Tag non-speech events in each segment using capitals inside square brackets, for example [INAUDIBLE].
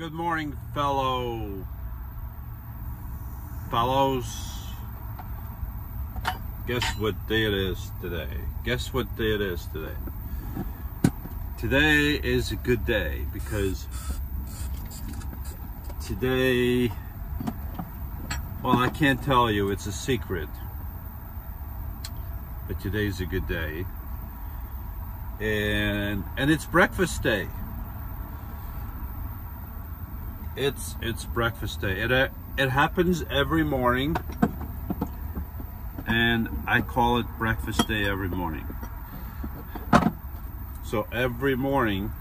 Good morning, fellow fellows. Guess what day it is today? Guess what day it is today? Today is a good day because today, well, I can't tell you, it's a secret. But today's a good day. And and it's breakfast day it's it's breakfast day. It uh, it happens every morning, and I call it breakfast day every morning. So every morning,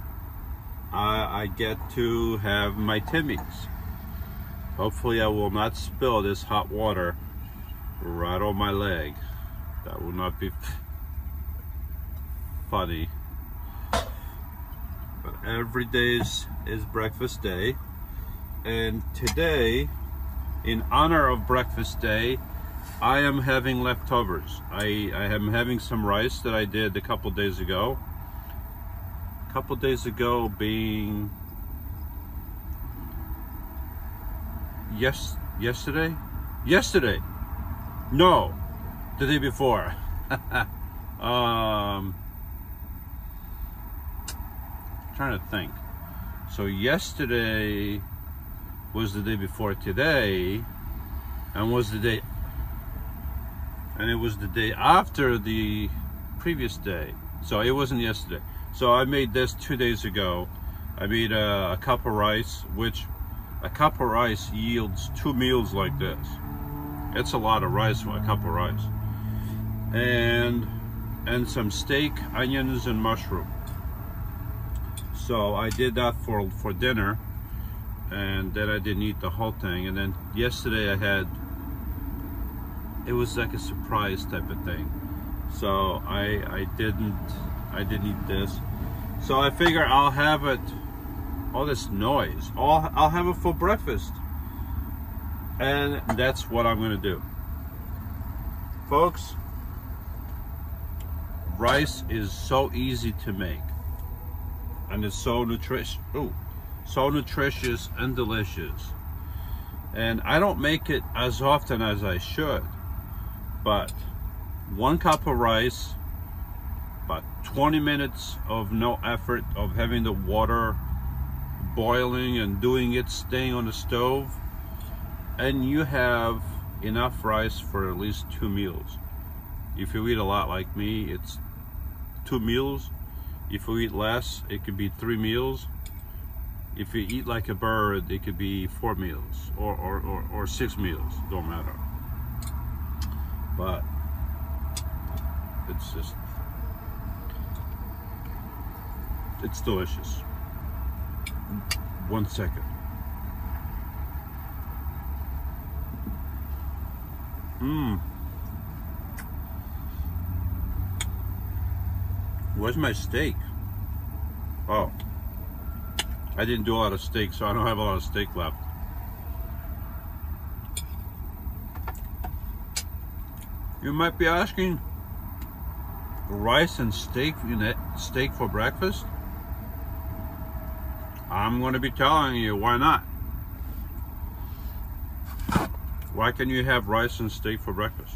I, I get to have my Timmies. Hopefully, I will not spill this hot water right on my leg. That will not be [LAUGHS] funny. But every day is, is breakfast day and today in honor of breakfast day I am having leftovers. I, I am having some rice that I did a couple days ago. A couple days ago being yes yesterday? Yesterday. No the day before. [LAUGHS] Um trying to think. So yesterday was the day before today and was the day and it was the day after the previous day. So it wasn't yesterday. So I made this two days ago. I made a, a cup of rice which a cup of rice yields two meals like this. It's a lot of rice for a cup of rice. And and some steak onions and mushroom. So I did that for for dinner and then I didn't eat the whole thing. And then yesterday I had it was like a surprise type of thing. So I I didn't I didn't eat this. So I figure I'll have it all this noise. I'll, I'll have it for breakfast. And that's what I'm gonna do. Folks rice is so easy to make. And it's so nutritious. Ooh so nutritious and delicious. And I don't make it as often as I should, but one cup of rice, about 20 minutes of no effort of having the water boiling and doing it, staying on the stove, and you have enough rice for at least two meals. If you eat a lot like me, it's two meals. If you eat less, it could be three meals if you eat like a bird, it could be four meals or, or, or, or six meals, don't matter. But it's just, it's delicious. One second. Mmm. Where's my steak? Oh. I didn't do a lot of steak, so I don't have a lot of steak left. You might be asking, rice and steak, in steak for breakfast? I'm going to be telling you why not. Why can you have rice and steak for breakfast?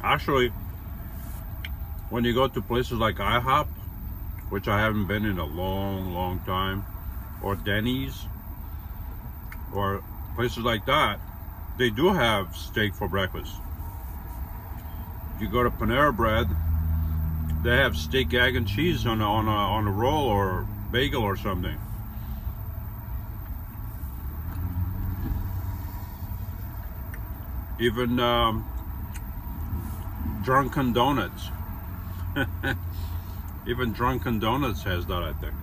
Actually, when you go to places like IHOP, which I haven't been in a long, long time, or Denny's, or places like that, they do have steak for breakfast. You go to Panera Bread, they have steak, egg, and cheese on a, on a, on a roll or bagel or something. Even um, Drunken Donuts. [LAUGHS] Even Drunken Donuts has that, I think.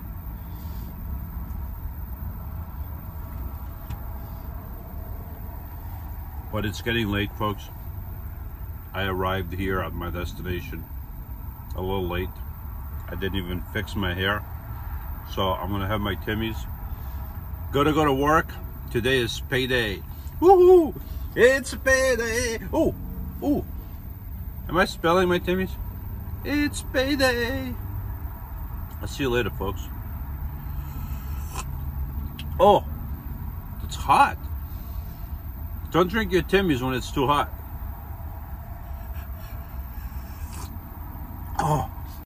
But it's getting late, folks. I arrived here at my destination a little late. I didn't even fix my hair. So I'm gonna have my Timmies. Gotta go to work. Today is payday. Woohoo! It's payday! Oh! Oh! Am I spelling my Timmies? It's payday! I'll see you later, folks. Oh, it's hot. Don't drink your Timmy's when it's too hot.